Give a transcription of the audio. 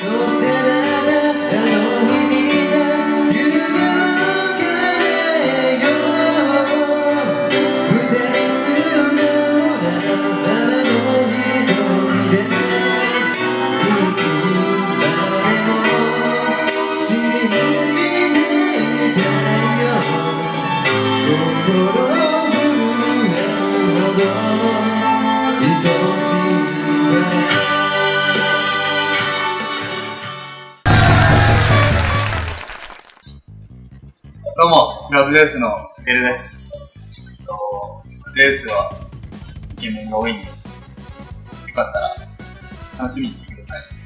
Tú serás. クラブゼウスのベルです。えっとゼウスはイケメンが多いんで、よかったら楽しみにしてください。